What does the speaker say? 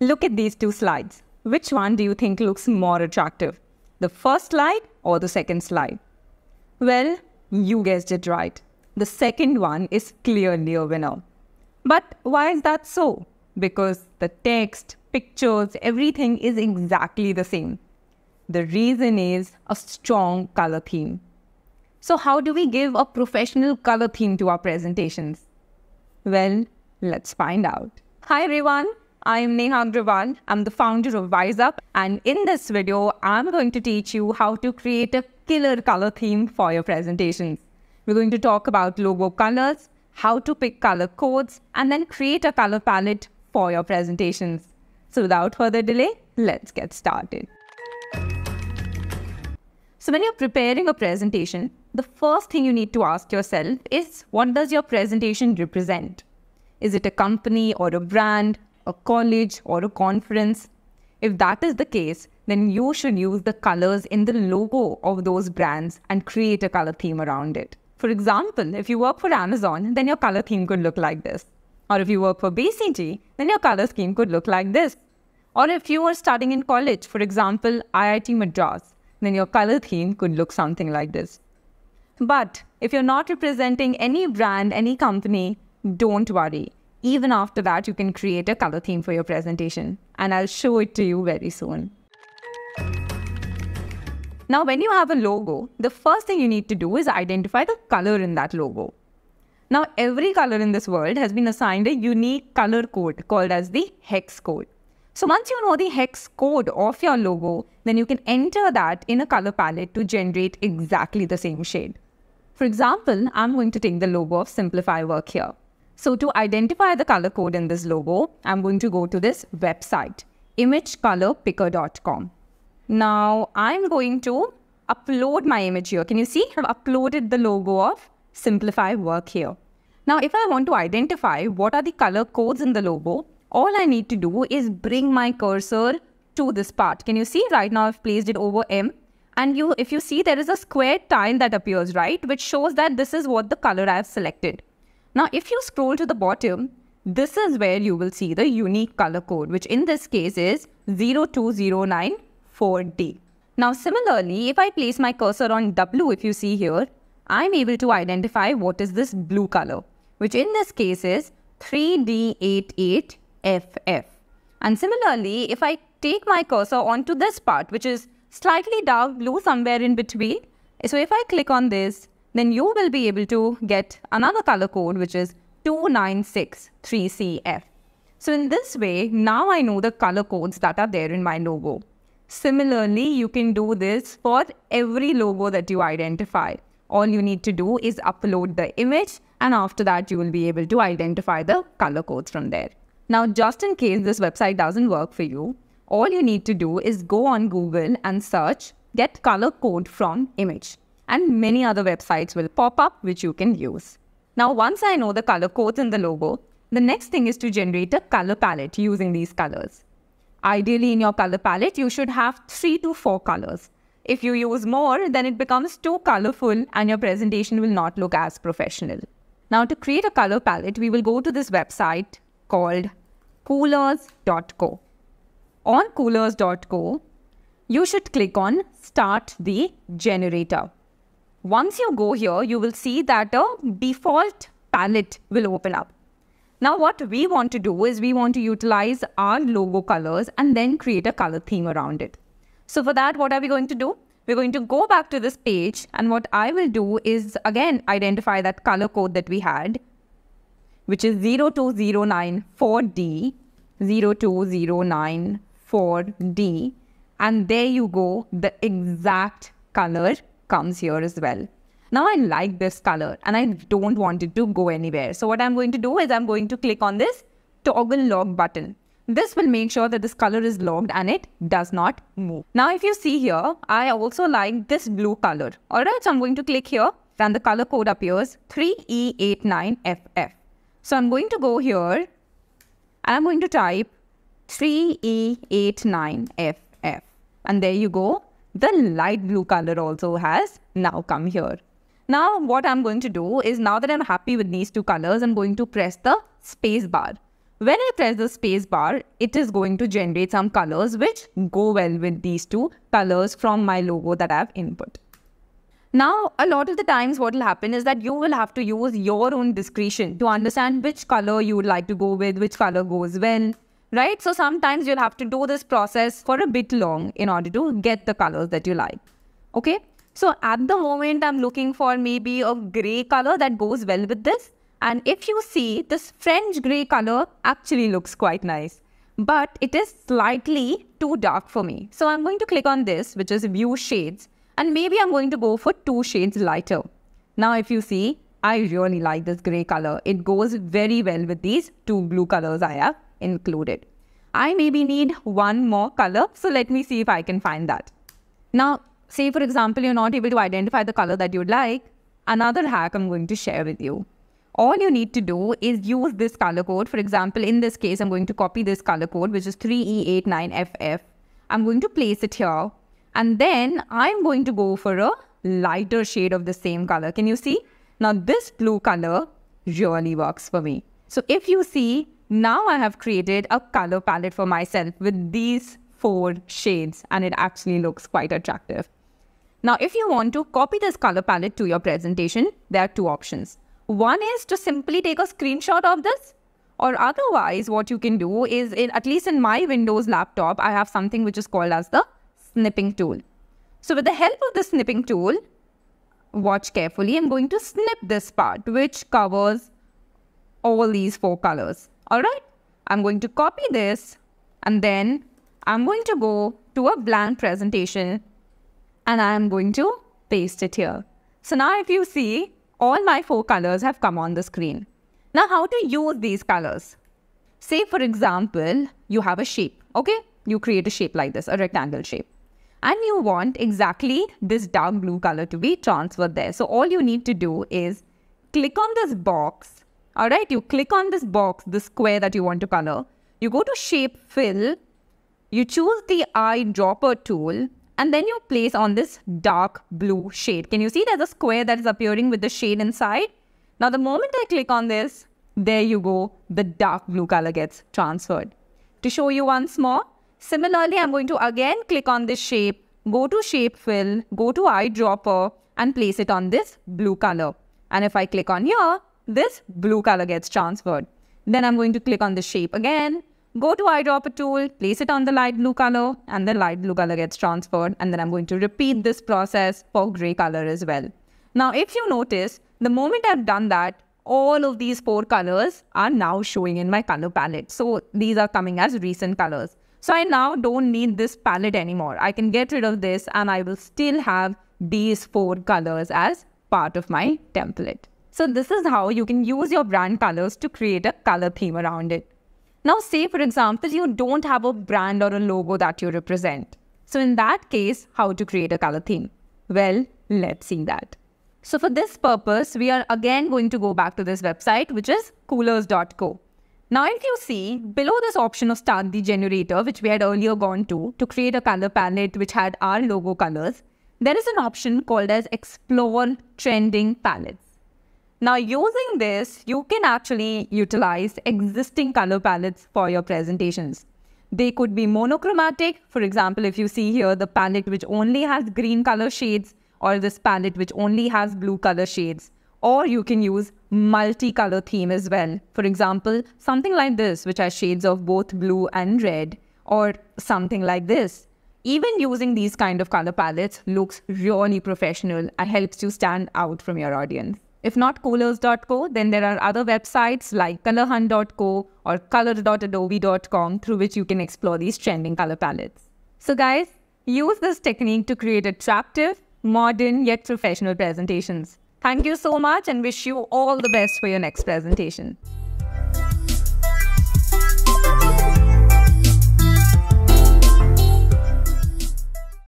Look at these two slides. Which one do you think looks more attractive? The first slide or the second slide? Well, you guessed it right. The second one is clearly a winner. But why is that so? Because the text, pictures, everything is exactly the same. The reason is a strong color theme. So, how do we give a professional color theme to our presentations? Well, let's find out. Hi everyone, I am Neha Agrawal. I'm the founder of WiseUp, and in this video, I'm going to teach you how to create a killer color theme for your presentations. We're going to talk about logo colors, how to pick color codes, and then create a color palette for your presentations. So without further delay, let's get started. So when you're preparing a presentation, the first thing you need to ask yourself is what does your presentation represent? Is it a company or a brand, a college or a conference? If that is the case, then you should use the colors in the logo of those brands and create a color theme around it. For example, if you work for Amazon, then your color theme could look like this. Or if you work for BCG, then your color scheme could look like this. Or if you are studying in college, for example, IIT Madras, then your color theme could look something like this. But if you're not representing any brand, any company, don't worry. Even after that, you can create a color theme for your presentation. And I'll show it to you very soon. Now, when you have a logo, the first thing you need to do is identify the color in that logo. Now, every color in this world has been assigned a unique color code called as the hex code. So once you know the hex code of your logo, then you can enter that in a color palette to generate exactly the same shade. For example, I'm going to take the logo of Simplify Work here. So to identify the color code in this logo, I'm going to go to this website, imagecolorpicker.com. Now I'm going to upload my image here. Can you see? I've uploaded the logo of Simplify Work here. Now, if I want to identify what are the color codes in the logo, all I need to do is bring my cursor to this part. Can you see right now I've placed it over M and you if you see there is a square tile that appears right which shows that this is what the color I have selected. Now if you scroll to the bottom this is where you will see the unique color code which in this case is 02094D. Now similarly if I place my cursor on W if you see here I'm able to identify what is this blue color which in this case is 3D88 FF. And similarly, if I take my cursor onto this part, which is slightly dark blue somewhere in between, so if I click on this, then you will be able to get another color code, which is 2963CF. So in this way, now I know the color codes that are there in my logo. Similarly, you can do this for every logo that you identify. All you need to do is upload the image and after that you will be able to identify the color codes from there. Now, just in case this website doesn't work for you, all you need to do is go on Google and search get color code from image. And many other websites will pop up which you can use. Now, once I know the color codes in the logo, the next thing is to generate a color palette using these colors. Ideally, in your color palette, you should have three to four colors. If you use more, then it becomes too colorful and your presentation will not look as professional. Now, to create a color palette, we will go to this website called coolors.co. On coolors.co, you should click on Start the Generator. Once you go here, you will see that a default palette will open up. Now what we want to do is we want to utilize our logo colors and then create a color theme around it. So for that, what are we going to do? We're going to go back to this page and what I will do is again identify that color code that we had which is 02094D, 02094D. And there you go, the exact color comes here as well. Now I like this color and I don't want it to go anywhere. So what I'm going to do is I'm going to click on this toggle log button. This will make sure that this color is logged and it does not move. Now if you see here, I also like this blue color. Alright, so I'm going to click here and the color code appears 3E89FF. So I'm going to go here and I'm going to type 3E89FF. And there you go. The light blue color also has now come here. Now what I'm going to do is now that I'm happy with these two colors, I'm going to press the space bar. When I press the space bar, it is going to generate some colors which go well with these two colors from my logo that I've input. Now, a lot of the times what will happen is that you will have to use your own discretion to understand which color you would like to go with, which color goes well, right? So sometimes you'll have to do this process for a bit long in order to get the colors that you like, okay? So at the moment, I'm looking for maybe a gray color that goes well with this. And if you see, this French gray color actually looks quite nice, but it is slightly too dark for me. So I'm going to click on this, which is view shades and maybe I'm going to go for two shades lighter. Now if you see, I really like this grey color. It goes very well with these two blue colors I have included. I maybe need one more color, so let me see if I can find that. Now, say for example, you're not able to identify the color that you'd like, another hack I'm going to share with you. All you need to do is use this color code. For example, in this case, I'm going to copy this color code, which is 3E89FF. I'm going to place it here and then I'm going to go for a lighter shade of the same color. Can you see? Now this blue color really works for me. So if you see, now I have created a color palette for myself with these four shades and it actually looks quite attractive. Now, if you want to copy this color palette to your presentation, there are two options. One is to simply take a screenshot of this or otherwise what you can do is, in, at least in my Windows laptop, I have something which is called as the snipping tool. So with the help of the snipping tool, watch carefully, I'm going to snip this part which covers all these four colors. Alright, I'm going to copy this and then I'm going to go to a blank presentation and I'm going to paste it here. So now if you see, all my four colors have come on the screen. Now how to use these colors? Say for example, you have a shape, okay? You create a shape like this, a rectangle shape and you want exactly this dark blue color to be transferred there. So all you need to do is click on this box. All right, you click on this box, the square that you want to color. You go to shape fill, you choose the eyedropper tool and then you place on this dark blue shade. Can you see there's a square that is appearing with the shade inside? Now the moment I click on this, there you go, the dark blue color gets transferred. To show you once more, Similarly, I'm going to again click on this shape, go to shape fill, go to eyedropper and place it on this blue color. And if I click on here, this blue color gets transferred. Then I'm going to click on the shape again, go to eyedropper tool, place it on the light blue color and the light blue color gets transferred. And then I'm going to repeat this process for gray color as well. Now, if you notice, the moment I've done that, all of these four colors are now showing in my color palette. So these are coming as recent colors. So I now don't need this palette anymore. I can get rid of this and I will still have these four colors as part of my template. So this is how you can use your brand colors to create a color theme around it. Now say for example, you don't have a brand or a logo that you represent. So in that case, how to create a color theme? Well, let's see that. So for this purpose, we are again going to go back to this website, which is coolors.co. Now, if you see below this option of start the generator, which we had earlier gone to, to create a color palette which had our logo colors, there is an option called as explore trending palettes. Now, using this, you can actually utilize existing color palettes for your presentations. They could be monochromatic. For example, if you see here the palette which only has green color shades or this palette which only has blue color shades or you can use multicolor theme as well. For example, something like this, which has shades of both blue and red, or something like this. Even using these kind of color palettes looks really professional and helps you stand out from your audience. If not coolors.co, then there are other websites like colorhunt.co or color.adobe.com through which you can explore these trending color palettes. So guys, use this technique to create attractive, modern yet professional presentations. Thank you so much and wish you all the best for your next presentation.